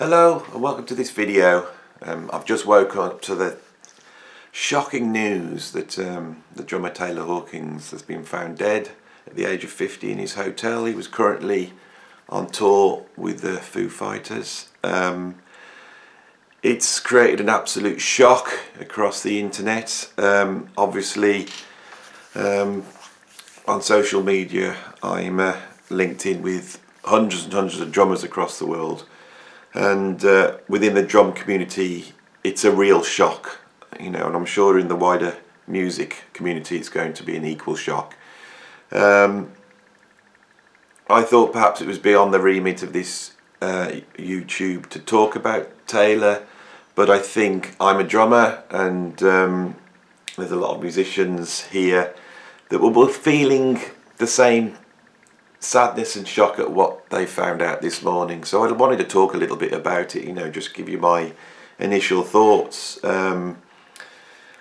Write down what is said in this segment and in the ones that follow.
Hello and welcome to this video. Um, I've just woken up to the shocking news that um, the drummer Taylor Hawkins has been found dead at the age of 50 in his hotel. He was currently on tour with the Foo Fighters. Um, it's created an absolute shock across the internet. Um, obviously, um, on social media, I'm uh, linked in with hundreds and hundreds of drummers across the world, and uh, within the drum community, it's a real shock, you know. And I'm sure in the wider music community, it's going to be an equal shock. Um, I thought perhaps it was beyond the remit of this uh, YouTube to talk about Taylor, but I think I'm a drummer and um, there's a lot of musicians here that were both feeling the same sadness and shock at what they found out this morning. So I wanted to talk a little bit about it, you know, just give you my initial thoughts. Um,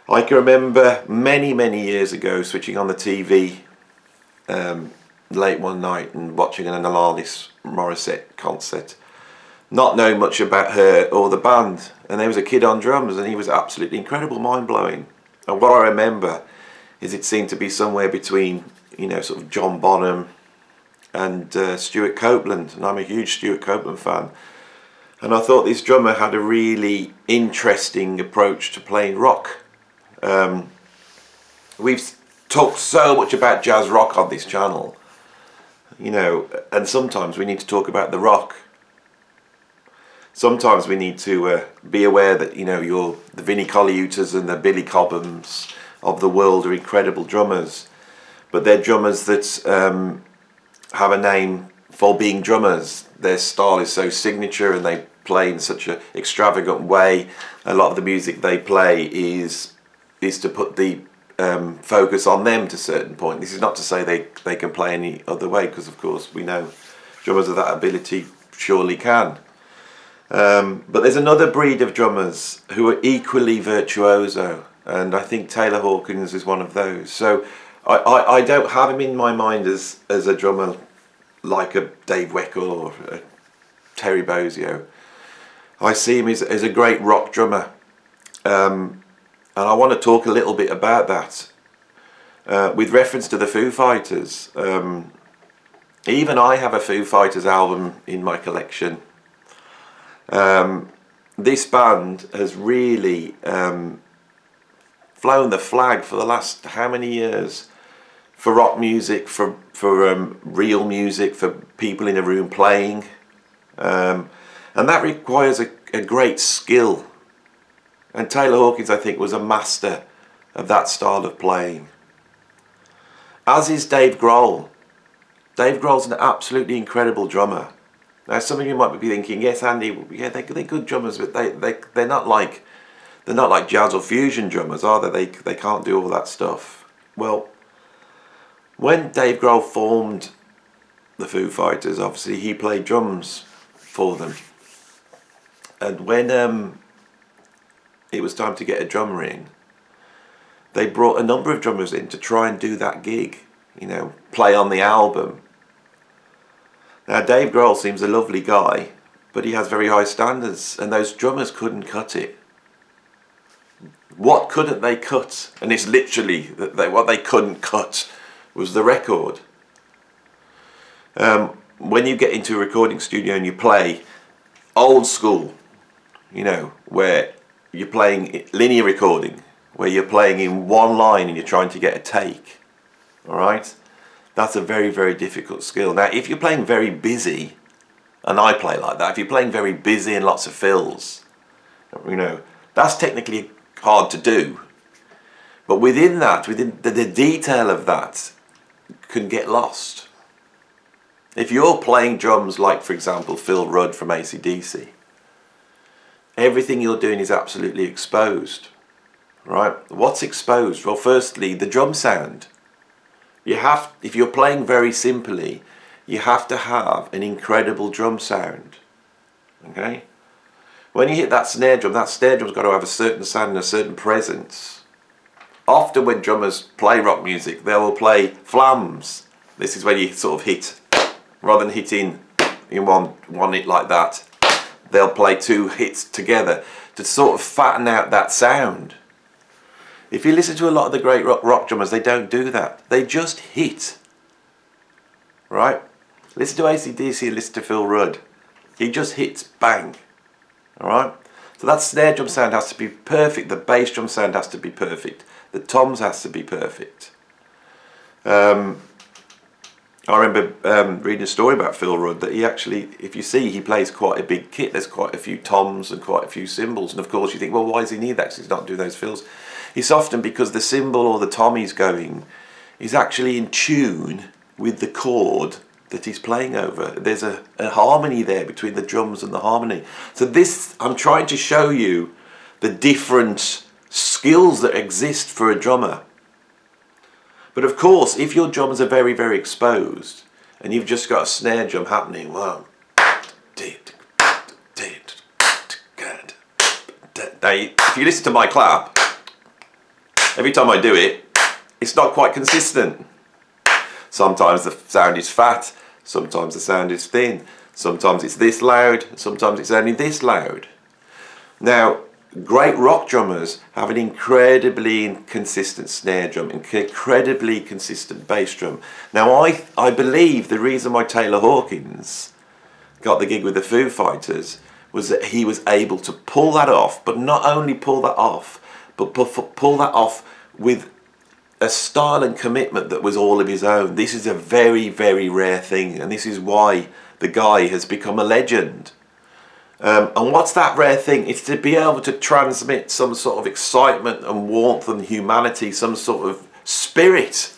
I can remember many, many years ago switching on the TV um, late one night and watching an Alanis Morissette concert, not knowing much about her or the band. And there was a kid on drums and he was absolutely incredible, mind blowing. And what I remember is it seemed to be somewhere between, you know, sort of John Bonham and uh, Stewart Copeland. And I'm a huge Stewart Copeland fan. And I thought this drummer had a really interesting approach to playing rock. Um, we've talked so much about jazz rock on this channel you know, and sometimes we need to talk about the rock. Sometimes we need to uh, be aware that, you know, you're the Vinnie Colaiutas and the Billy Cobhams of the world are incredible drummers, but they're drummers that um, have a name for being drummers. Their style is so signature and they play in such an extravagant way. A lot of the music they play is is to put the um, focus on them to a certain point. This is not to say they, they can play any other way, because of course we know drummers of that ability surely can. Um, but there's another breed of drummers who are equally virtuoso, and I think Taylor Hawkins is one of those. So I, I, I don't have him in my mind as, as a drummer like a Dave Weckl or a Terry Bozzio. I see him as, as a great rock drummer. Um, and I want to talk a little bit about that. Uh, with reference to the Foo Fighters, um, even I have a Foo Fighters album in my collection. Um, this band has really um, flown the flag for the last how many years for rock music, for for um, real music, for people in a room playing, um, and that requires a, a great skill and Taylor Hawkins, I think, was a master of that style of playing. As is Dave Grohl. Dave Grohl's an absolutely incredible drummer. Now, some of you might be thinking, yes, Andy, yeah, they, they're good drummers, but they, they, they're not like they're not like jazz or fusion drummers, are they? They, they can't do all that stuff. Well, when Dave Grohl formed the Foo Fighters, obviously he played drums for them. And when um, it was time to get a drummer in, they brought a number of drummers in to try and do that gig, you know, play on the album. Now, Dave Grohl seems a lovely guy, but he has very high standards, and those drummers couldn't cut it. What couldn't they cut? And it's literally what they couldn't cut was the record. Um, when you get into a recording studio and you play old school, you know, where you're playing linear recording where you're playing in one line and you're trying to get a take all right? That's a very very difficult skill. Now if you're playing very busy and I play like that if you're playing very busy and lots of fills you know that's technically hard to do. But within that within the, the detail of that can get lost if you're playing drums like for example Phil Rudd from ACDC everything you're doing is absolutely exposed. Right? What's exposed? Well, firstly, the drum sound. You have, if you're playing very simply, you have to have an incredible drum sound. Okay? When you hit that snare drum, that snare drum's got to have a certain sound and a certain presence. Often when drummers play rock music, they will play flams. This is when you sort of hit, rather than hitting in one, one hit like that, they'll play two hits together to sort of fatten out that sound. If you listen to a lot of the great rock, rock drummers, they don't do that. They just hit. Right? Listen to ACDC and listen to Phil Rudd. He just hits bang. Alright? So that snare drum sound has to be perfect. The bass drum sound has to be perfect. The toms has to be perfect. Um, I remember um, reading a story about Phil Rudd that he actually, if you see, he plays quite a big kit. There's quite a few toms and quite a few cymbals. And of course, you think, well, why does he need that? Because he's not doing those fills. It's often because the cymbal or the tom he's going is actually in tune with the chord that he's playing over. There's a, a harmony there between the drums and the harmony. So this, I'm trying to show you the different skills that exist for a drummer. But of course, if your drums are very, very exposed and you've just got a snare drum happening, well, if you listen to my clap, every time I do it, it's not quite consistent. Sometimes the sound is fat, sometimes the sound is thin, sometimes it's this loud, sometimes it's only this loud. Now, great rock drummers have an incredibly consistent snare drum, incredibly consistent bass drum. Now, I, I believe the reason why Taylor Hawkins got the gig with the Foo Fighters was that he was able to pull that off, but not only pull that off, but pull that off with a style and commitment that was all of his own. This is a very, very rare thing, and this is why the guy has become a legend. Um, and what's that rare thing? It's to be able to transmit some sort of excitement and warmth and humanity, some sort of spirit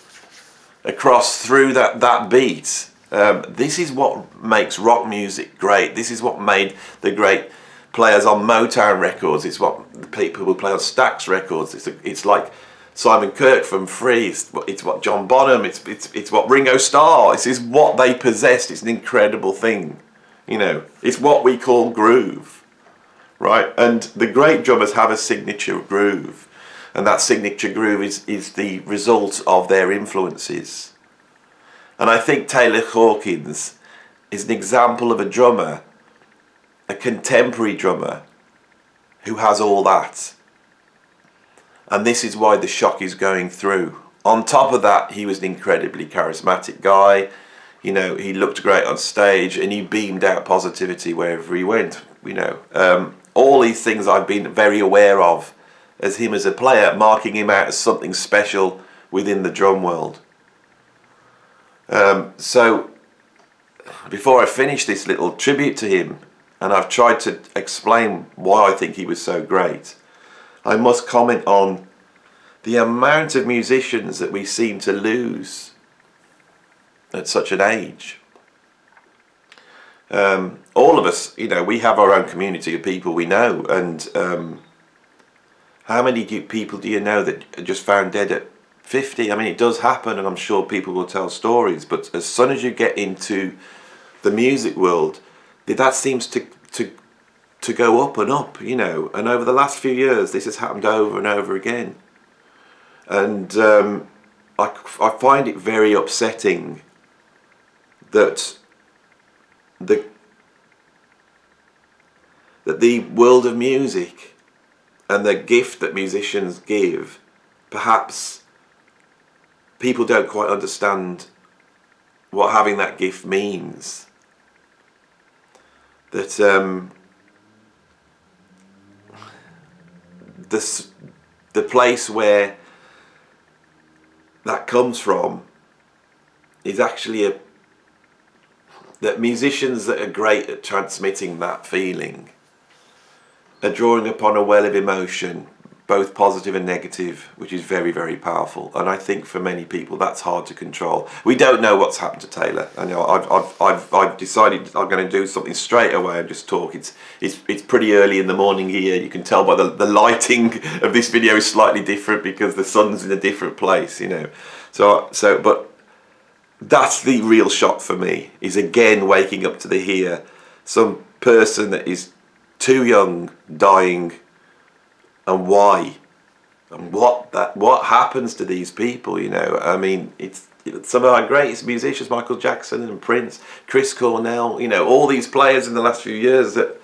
across through that, that beat. Um, this is what makes rock music great. This is what made the great players on Motown records. It's what the people who play on Stax records. It's, a, it's like Simon Kirke from Free. It's, it's what John Bonham. It's, it's, it's what Ringo Starr. This is what they possessed. It's an incredible thing. You know, it's what we call groove, right? And the great drummers have a signature groove, and that signature groove is, is the result of their influences. And I think Taylor Hawkins is an example of a drummer, a contemporary drummer, who has all that. And this is why the shock is going through. On top of that, he was an incredibly charismatic guy you know, he looked great on stage and he beamed out positivity wherever he went, you know. Um, all these things I've been very aware of as him as a player, marking him out as something special within the drum world. Um, so, before I finish this little tribute to him, and I've tried to explain why I think he was so great, I must comment on the amount of musicians that we seem to lose at such an age. Um, all of us, you know, we have our own community of people we know, and um, how many do, people do you know that are just found dead at 50? I mean, it does happen, and I'm sure people will tell stories, but as soon as you get into the music world, that seems to, to, to go up and up, you know, and over the last few years, this has happened over and over again. And um, I, I find it very upsetting that the that the world of music and the gift that musicians give perhaps people don't quite understand what having that gift means. That um, the, the place where that comes from is actually a that musicians that are great at transmitting that feeling are drawing upon a well of emotion, both positive and negative, which is very, very powerful. And I think for many people that's hard to control. We don't know what's happened to Taylor. I know I've, I've, I've, I've decided I'm going to do something straight away and just talk. It's, it's, it's pretty early in the morning here. You can tell by the, the lighting of this video is slightly different because the sun's in a different place, you know. So, so, but that's the real shock for me is again waking up to the here some person that is too young dying and why and what that what happens to these people you know i mean it's some of our greatest musicians michael jackson and prince chris cornell you know all these players in the last few years that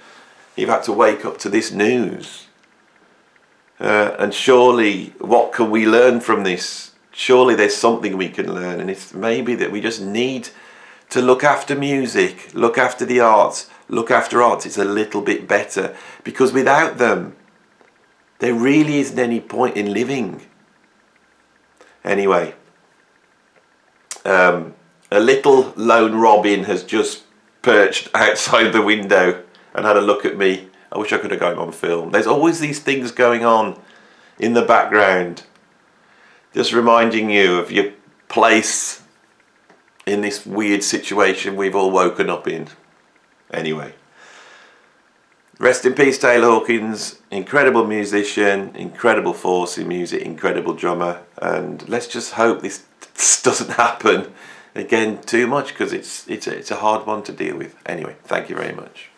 you've had to wake up to this news. Uh, and surely, what can we learn from this? Surely there's something we can learn, and it's maybe that we just need to look after music, look after the arts, look after arts. It's a little bit better because without them, there really isn't any point in living. Anyway, um, a little lone robin has just perched outside the window and had a look at me. I wish I could have got him on film. There's always these things going on in the background, just reminding you of your place in this weird situation we've all woken up in. Anyway, rest in peace, Taylor Hawkins. Incredible musician, incredible force in music, incredible drummer, and let's just hope this doesn't happen again too much because it's it's it's a hard one to deal with. Anyway, thank you very much.